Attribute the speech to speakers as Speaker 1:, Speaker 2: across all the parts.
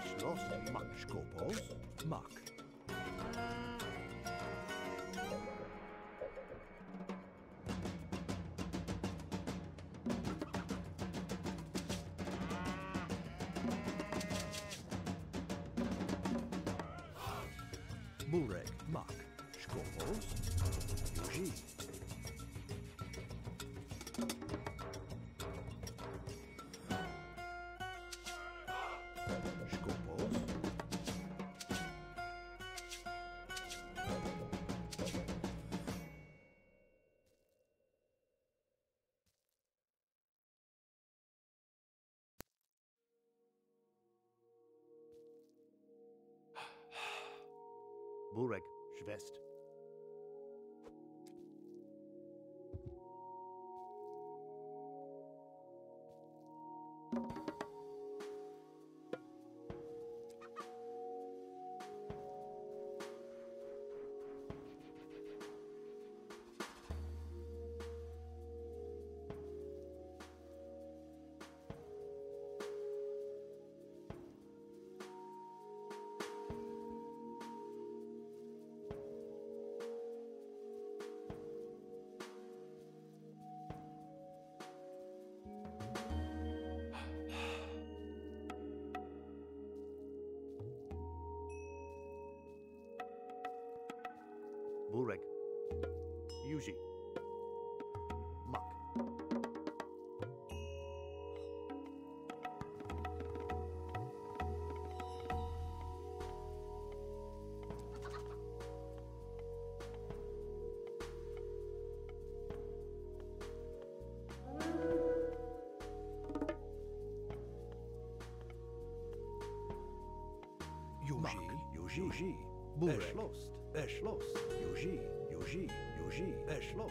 Speaker 1: Yuji. Echlos. Mak. Skopos.
Speaker 2: Mak.
Speaker 1: Skopos. Burek. Schwest. Yuji. Mak.
Speaker 2: Yuji.
Speaker 1: Yuji. Yuji.
Speaker 2: Burek.
Speaker 1: Erschlossen. Erschlossen. Yuji. Yuji. Bougie
Speaker 2: erschloss.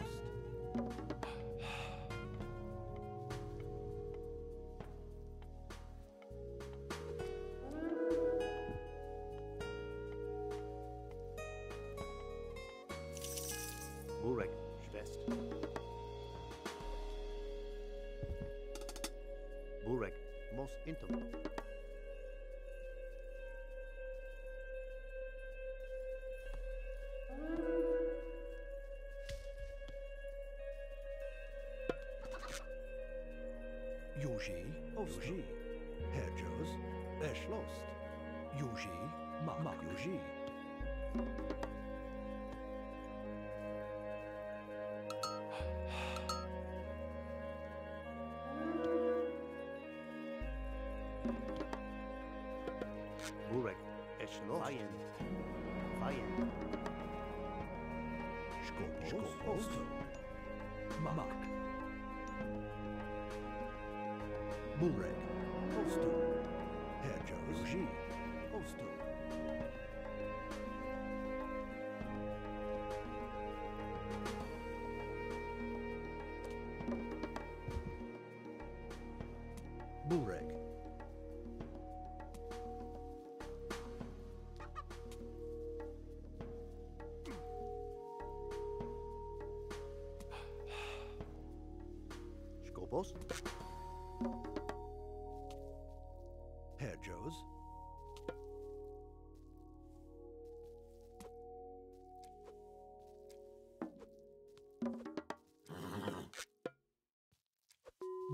Speaker 2: Mak.
Speaker 1: Burek. Ostu. Herjos. Yuji.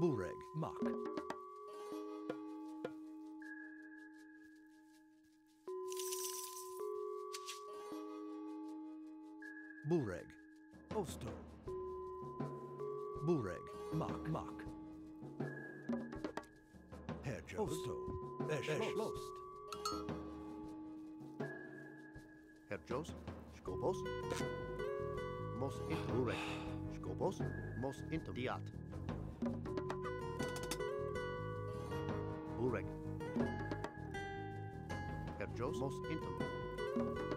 Speaker 2: Bureg. Mak. Bureg. Osto. Bureg. Mak. Mak. Herjos. Osto. Eschlost.
Speaker 1: Herjos. Skopos. Mos Intum. Burek. Skopos. Mos Intum. Burek. Herjos. Mos Intum. Yuji.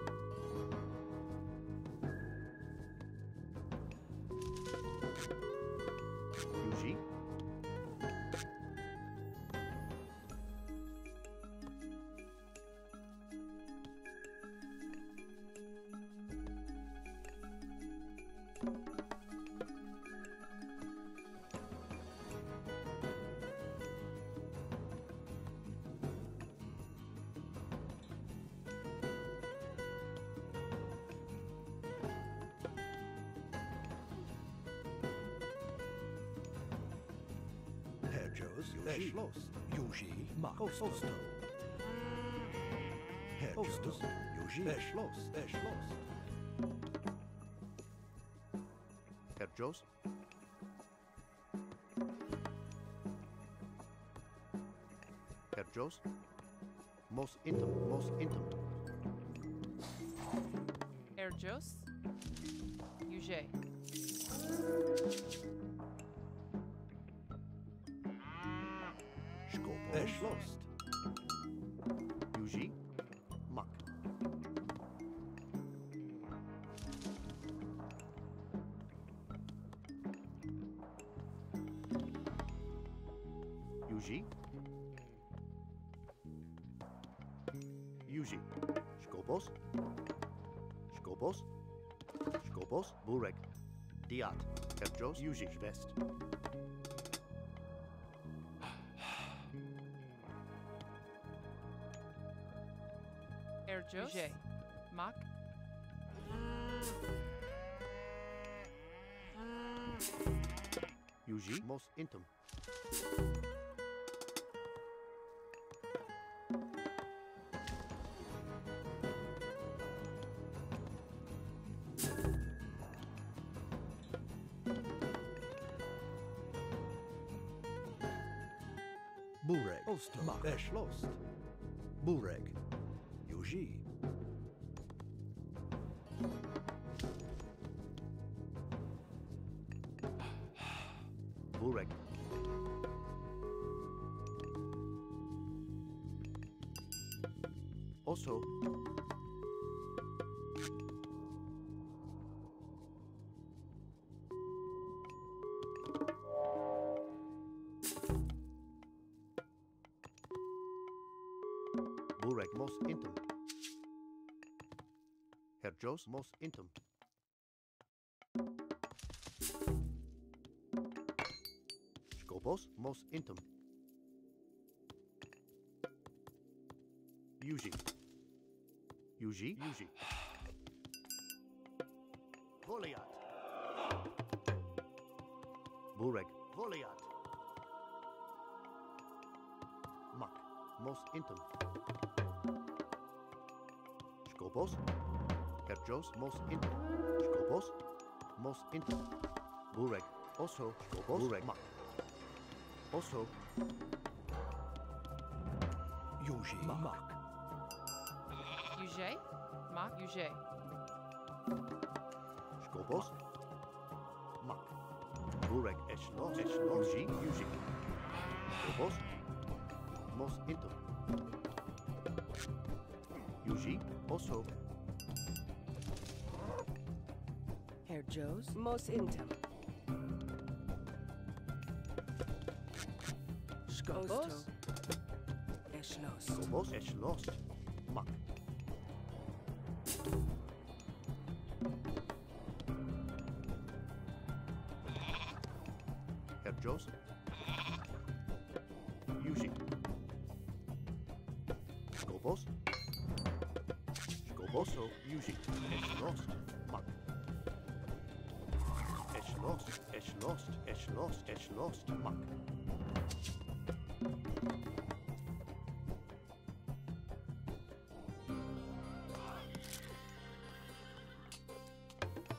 Speaker 3: Mak, Osto. Herr
Speaker 1: Osto.
Speaker 3: Jos, Yuji, Esch Lost,
Speaker 1: Herr Jos. Herr Jos. Mos intim, mos intim.
Speaker 4: Erjos. Yuge.
Speaker 1: Skopos. Skopos. Burek. Diat. Herjos. Yuji. West.
Speaker 4: Erjos. Yuge. Mak.
Speaker 1: Yuji. Mos intim.
Speaker 3: Burek. Ostrog. Erschloss. Äh,
Speaker 1: Burek. Yuji. Herr Jos mos intim. Skopos mos intim. Yuji. Yuji. Yuji. Voliat. Burek. Voliat. Mak. Mos intim. Skopos. Herjos mos intim. Skopos. Mos intim. Burek. Also. Skopos. Burek. Mak. Also.
Speaker 3: Yuji, Mak,
Speaker 4: Yuge. Mak. Yuge.
Speaker 1: Skopos. Mak. Burek Eshlos. Eshlos. Yuji. Yuji. Skopos. Mos intim. Yuji. Also.
Speaker 5: Herr Jos, Mos Intim.
Speaker 4: Skopos.
Speaker 5: Eschlos.
Speaker 1: Skopos. Eshlos. Mak. Herr Jos. Yuji. Skopos. Skoposo. Yuji. Eshlos. Mak. Eshlos. lost, Eshlos. lost, Mak.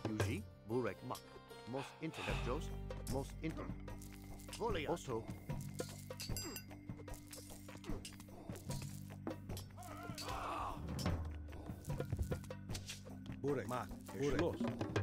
Speaker 1: Yuji, Burek Mak. Mos intim. Jos, Mos intim. Volley. Also.
Speaker 3: Bureg, Mak, Esch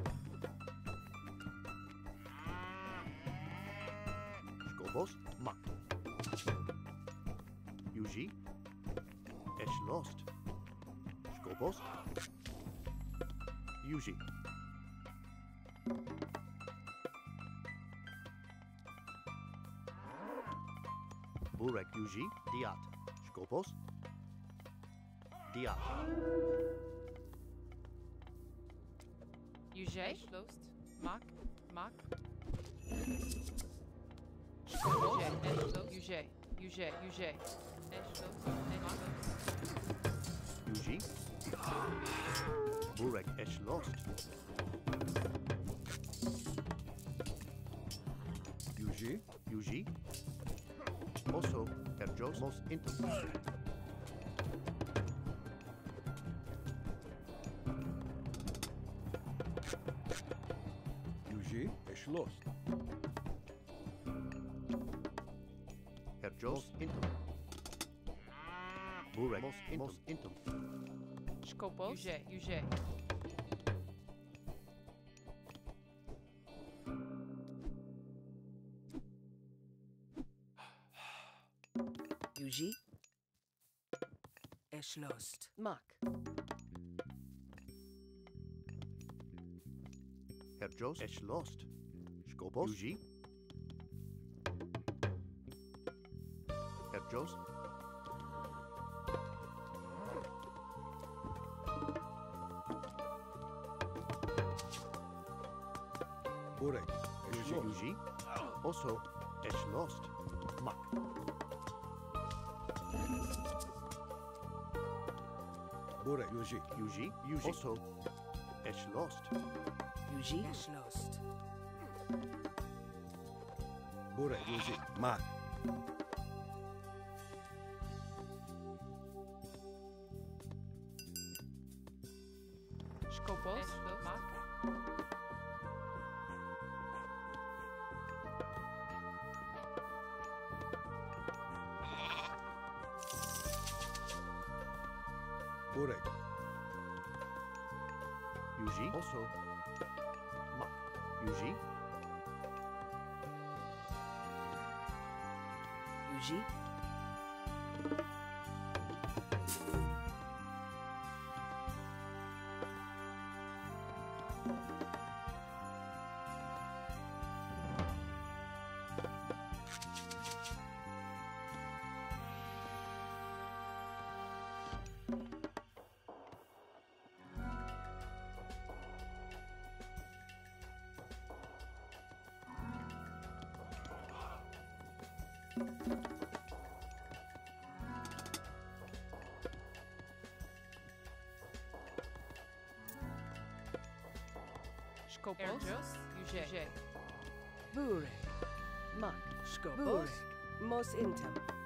Speaker 1: Turek Yuji Diat. Skopos. Diat.
Speaker 4: Yuzhe. Mak. Mak. Skopos. Yuzhe. Yuzhe. Yuzhe.
Speaker 1: Yuji. Burek Esh Lost.
Speaker 3: Yuji.
Speaker 1: Yuji also perjos most internos. Jugé is los. Perjos internos. Buemos los
Speaker 4: internos. Scopos. Jugé.
Speaker 5: Jugé. Erschlossen. Mak.
Speaker 1: Herr Jos es lost. Skopos. Yuji. Herr Jos.
Speaker 3: Burek
Speaker 1: Yuji.
Speaker 3: geschlossen.
Speaker 1: Yuji. Also, es lost. Mak.
Speaker 3: Burek Yuji.
Speaker 1: Yuji. Yuji. Also, es lost.
Speaker 5: Yuji. Erschlossen.
Speaker 3: Burek Yuji. Mak.
Speaker 4: Skopos. Erjos. UG.
Speaker 5: Burek. Mak. Skopos. Mos intem.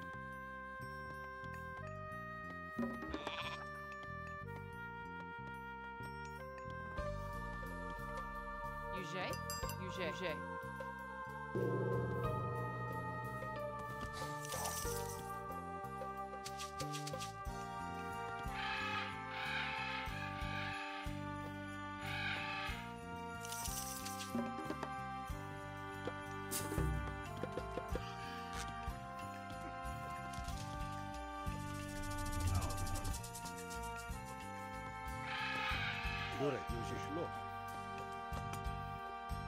Speaker 3: Burek Yuji geschlossen.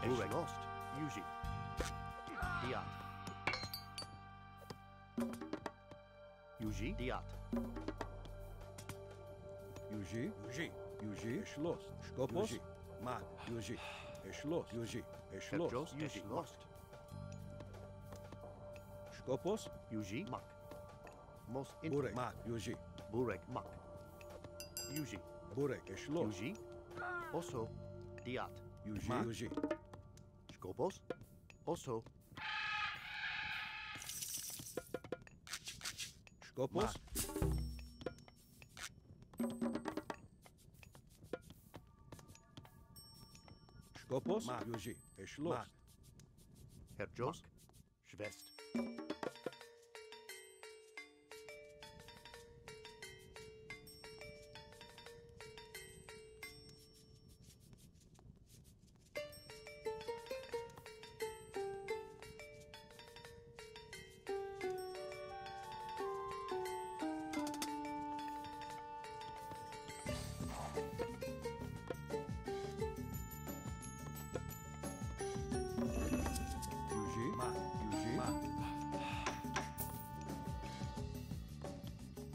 Speaker 1: Es lost. Yuji. Diat. Yuji. Diat.
Speaker 3: Yuji. Yuji. Yuji geschlossen. Skopos. Yuji. Mak. Yuji. Geschlossen. Yuji.
Speaker 1: Herr
Speaker 3: Geschlossen.
Speaker 1: Jos es lost.
Speaker 3: Skopos.
Speaker 1: Yuji. Mak. Most intim.
Speaker 3: Burek. Mak. Yuji.
Speaker 1: Burek. Mak. Yuji.
Speaker 3: Burek geschlossen.
Speaker 1: Yuji. Also, Diat.
Speaker 3: Yuji. Yuji.
Speaker 1: Skopos. Also,
Speaker 3: Skopos. Skopos. Yuji. Geschlossen.
Speaker 1: Herr Jos. Schwest.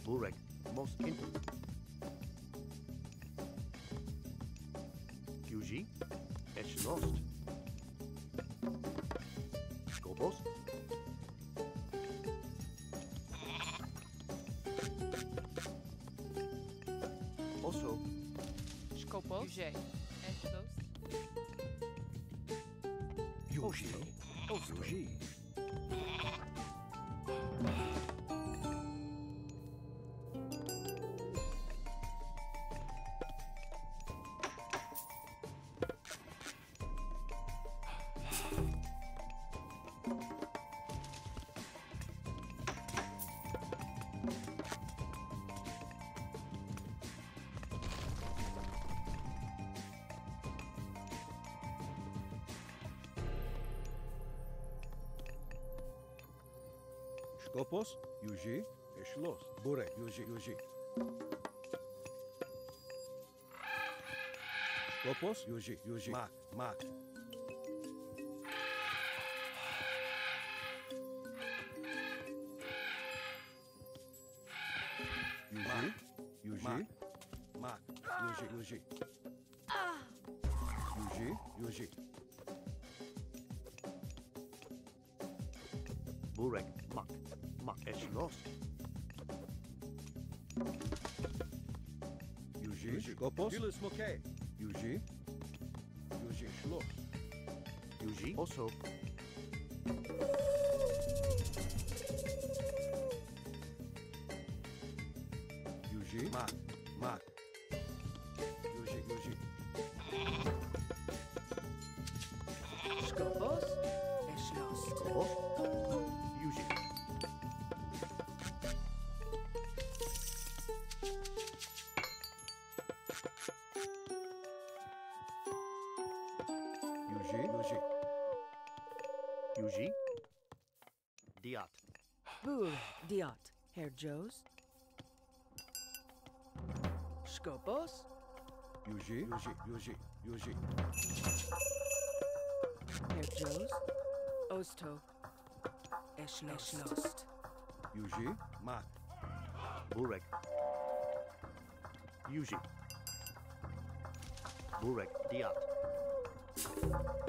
Speaker 1: Plurek, most important. QG, Echnost. Skobos. Also.
Speaker 4: Skobos. QG, Echnost.
Speaker 3: QG, Osto. Opos, Yuji, Eshlos, Bure, Yuji, Yuji. Opos, Yuji, Yuji, Ma, Ma. Yuji, Yuji, Ma, Yuji, Yuji. Yuji Gopos, Julius Moke, Yuji, Yuji Shlo,
Speaker 1: Yuji? Oso.
Speaker 3: Yuji?
Speaker 1: Ma.
Speaker 5: Burek. Diot. Herr Joes. Skopos.
Speaker 3: Yuji, Yuji, Yuji, Yuji.
Speaker 5: Herr Joes. Osto. Eschlost. Eschlost.
Speaker 3: Yuji, Mak.
Speaker 1: Burek. Yuji. Burek. Diat.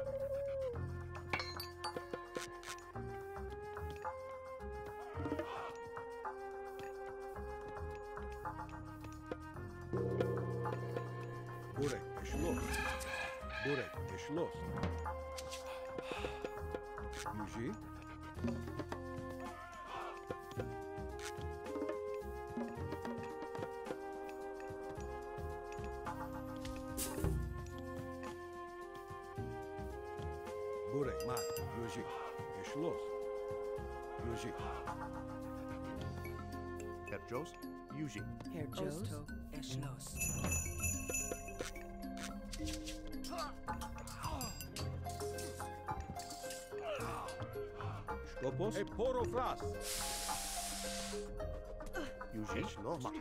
Speaker 3: Гурай, мат, южи, ешлос, южи.
Speaker 1: Herjos, Yuji.
Speaker 5: Herjos, Eschlos.
Speaker 3: Skopos, Eporofras.
Speaker 1: Yuji, Eschloma.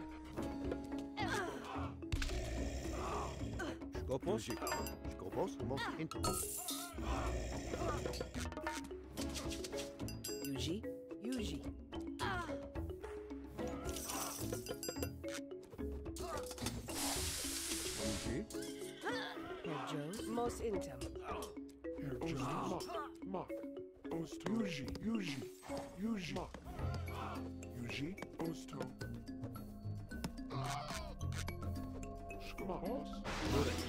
Speaker 1: Skopos,
Speaker 3: Skopos,
Speaker 1: Mos, Intos. Ah. Ah.
Speaker 5: Yuji. Yuji.
Speaker 3: Yuji.
Speaker 5: Herr Joes. Mos intem.
Speaker 6: Mak, mak. Osto. Yuji, Yuji, Yuji. Mak. Yuji, Osto. Skopos.
Speaker 3: Burek.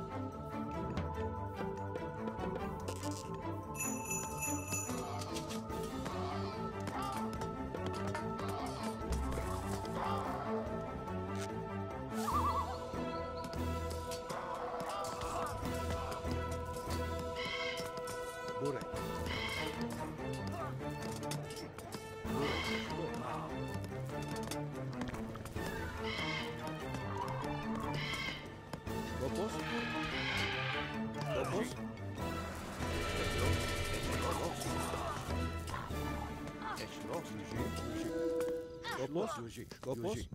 Speaker 3: Yuji, Yuji,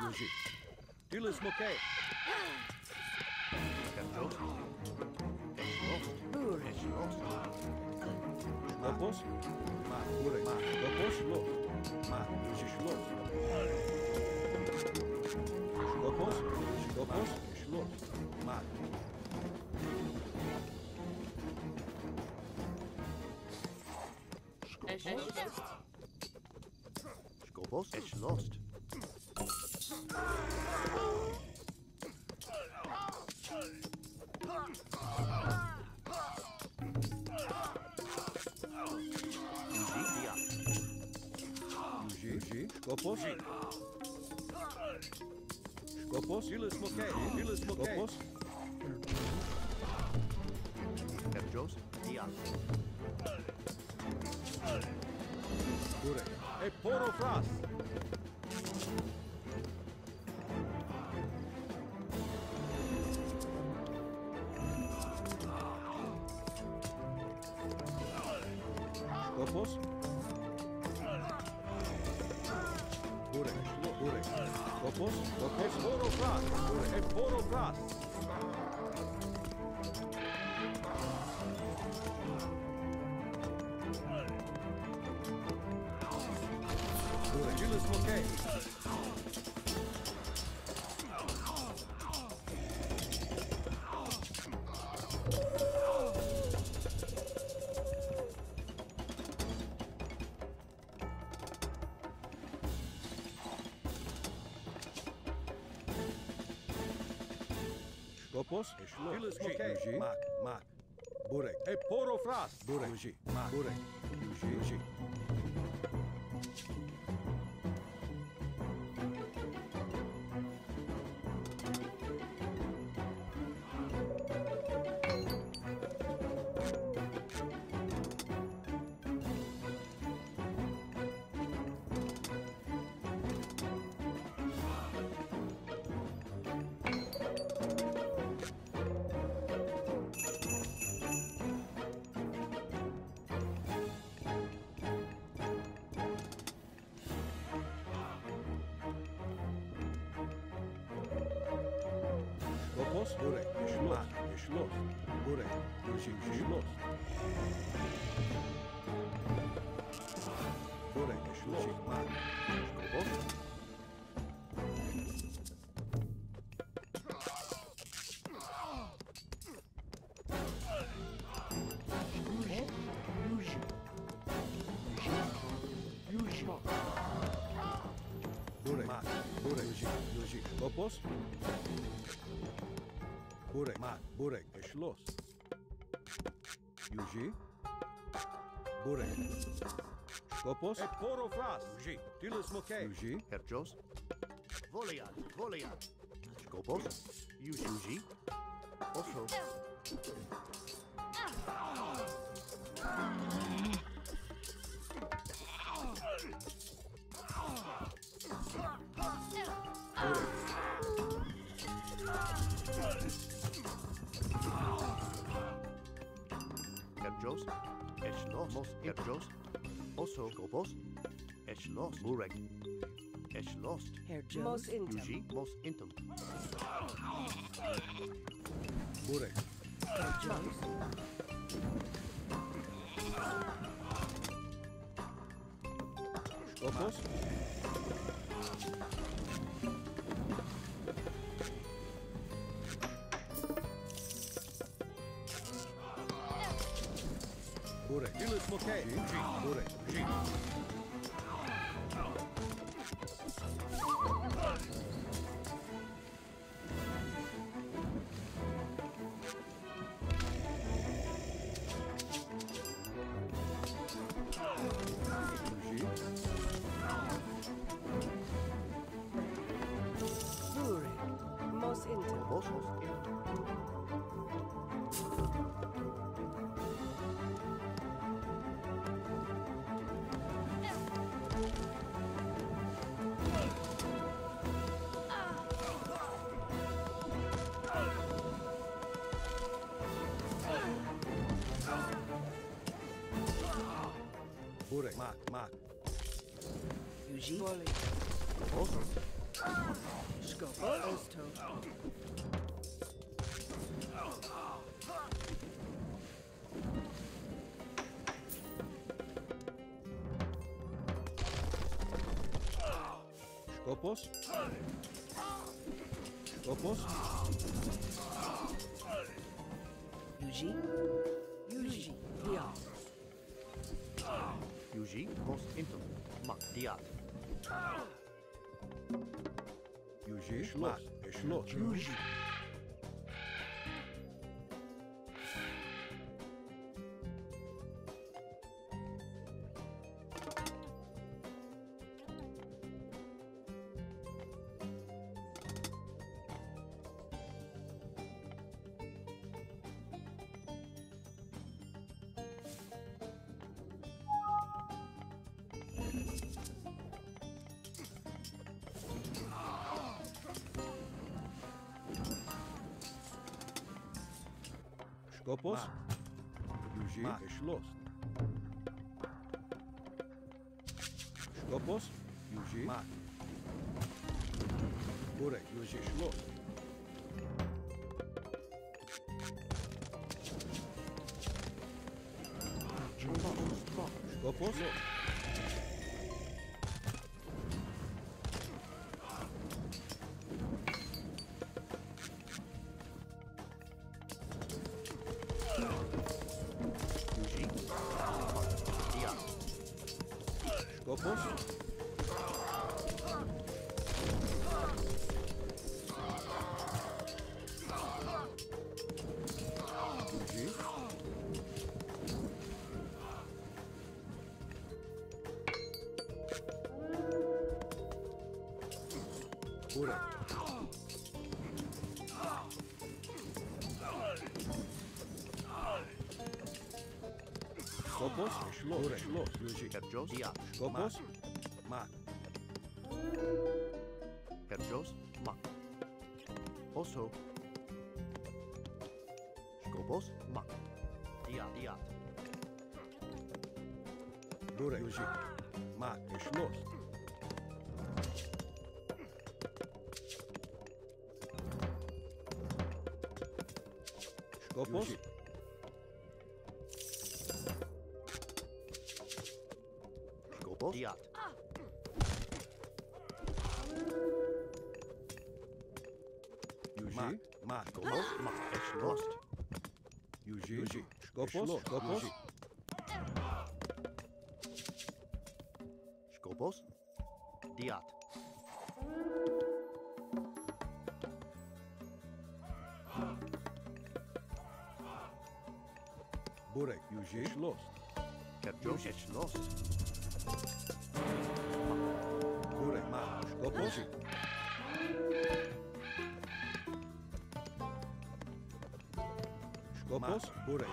Speaker 3: Yuji.
Speaker 5: Tila
Speaker 1: Smokey.
Speaker 3: Lopos? Ma, pura, ma. Lopos, lo. Ma, Yuji, lo. Lopos, Lopos, lo. Ma.
Speaker 1: Schluss boss
Speaker 3: gets lost. Skopos. Skopos. Skopos. Skopos. Skopos. Topos? Hillers Mark, Mark. Burek. E porofras. Burek. Mark. Burek. Burek. Schloss. Burek, Schloss, Schloss. Burek, wrócił Schloss. Burek, Schloss,
Speaker 6: Mark. Schloss. Bak
Speaker 3: burek je los. Juži. Burek. Skopos. Et koro fras. Juži. Tilo smo kaj.
Speaker 1: Juži. Herčos. Volejan, volejan. Skopos. Juži. Juži. Oso. Herjos. Eschlos. Mos Herjos. Also. Skopos. Eschlos. Burek. Eschlost.
Speaker 5: Herr Most intim.
Speaker 1: Yuji. Mos Intum.
Speaker 3: Burek.
Speaker 5: Herr Jones.
Speaker 3: Skopos. Burek. Julius Mokay. Burek. Yuji. Ma, ma.
Speaker 5: Yuji?
Speaker 1: Oh.
Speaker 5: Scopo, Osto.
Speaker 3: Scopos? Scopos?
Speaker 5: Yuji? Yuji.
Speaker 1: Mos Intum. Mak. Diat.
Speaker 3: Yuji. Mak. Schloss.
Speaker 6: Yuji.
Speaker 3: Go posso?
Speaker 7: Ма.
Speaker 3: geschlossen. Skopos? Yuji?
Speaker 7: Ma.
Speaker 3: Burek, Yuji schlossen. Skopos? Skopos? Skopos. Schloss. Burek. Schloss. Yuji.
Speaker 1: Kerjos. Diat.
Speaker 3: Skopos.
Speaker 7: Mak.
Speaker 1: Kerjos. Mak. Also. Skopos. Mak. Diat. Diat.
Speaker 3: Burek. Yuji.
Speaker 7: Mak.
Speaker 3: Geschlossen. Skopos.
Speaker 1: Diat.
Speaker 3: Yuji.
Speaker 7: Mark. Lost.
Speaker 1: Mark. It's lost.
Speaker 3: Yuji.
Speaker 7: Yuji.
Speaker 3: Skopos. Skopos.
Speaker 1: Skopos. Diat.
Speaker 5: Opus Pura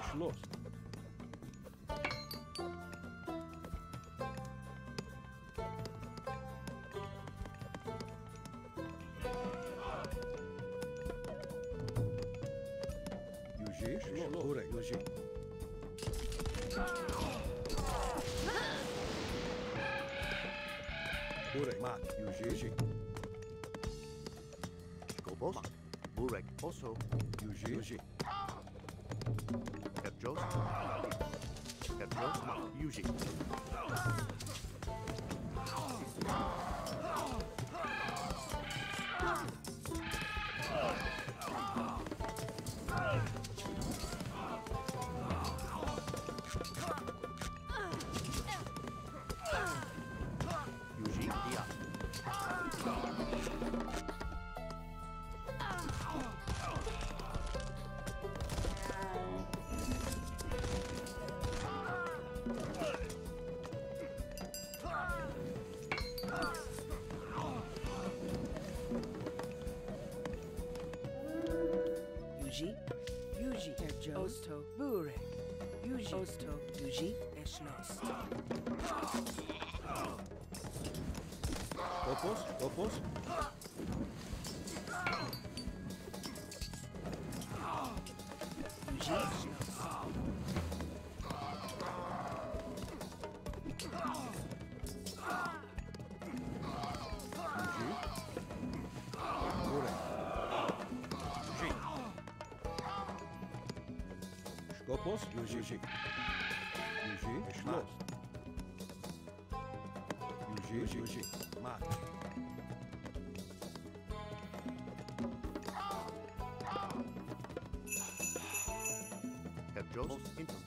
Speaker 5: Osto. Burek. Yuji. Osto. Yuji. Eschloss.
Speaker 3: Skopos. Skopos.
Speaker 7: hoje,
Speaker 3: hoje. Mata. É Joseph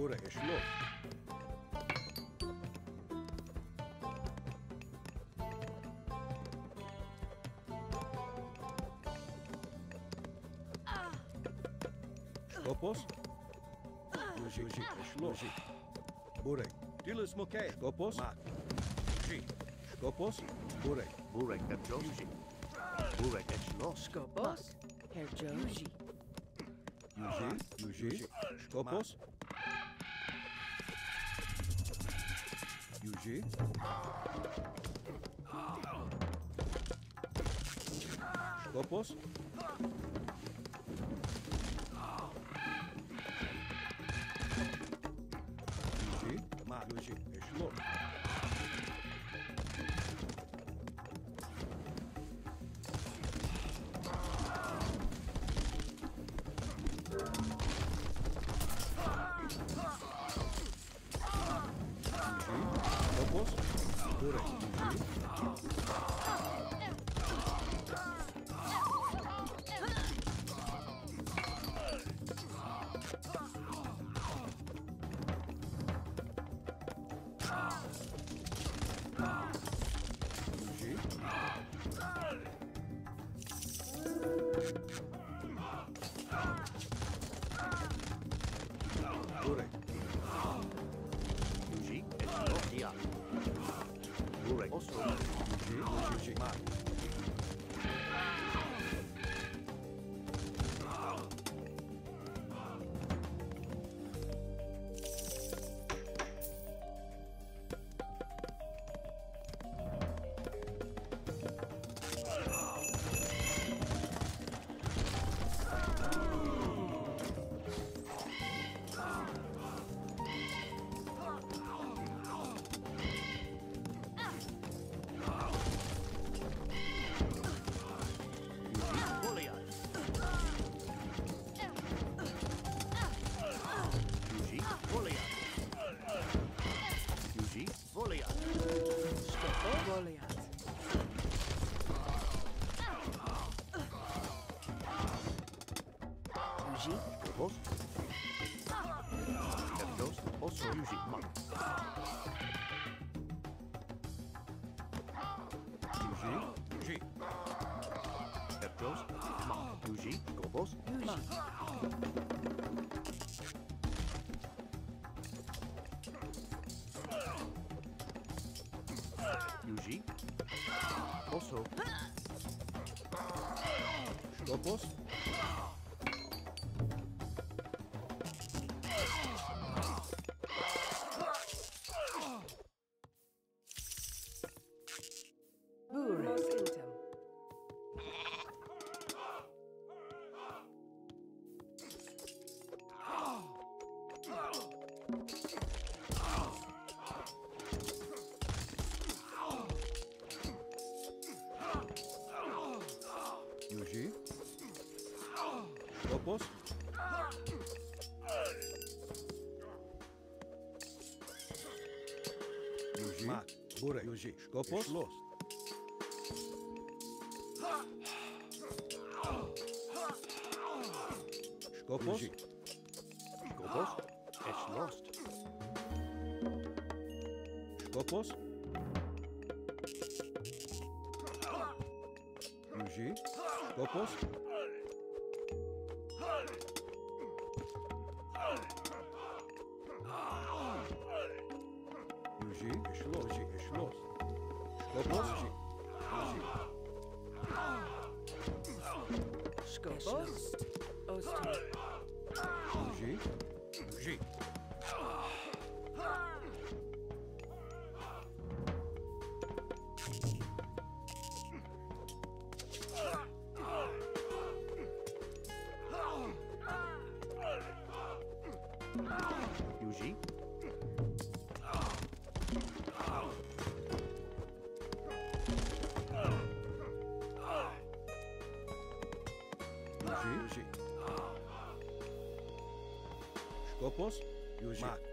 Speaker 3: Mistura,
Speaker 7: recheou. Opos?
Speaker 1: Luži, luži,
Speaker 3: luži. Burek.
Speaker 7: Dilis mokej.
Speaker 3: Skopos?
Speaker 7: Mak. Luži.
Speaker 3: Skopos? Burek.
Speaker 1: Burek da Joži. Burek da šlo.
Speaker 5: Skopos? Herr Joži.
Speaker 3: Luži, luži. Skopos? quê? Copos? Luigi, Luigi, ești loc. Yuji.
Speaker 1: Also.
Speaker 3: Eu já
Speaker 1: estou
Speaker 3: posto. pescoço e o G.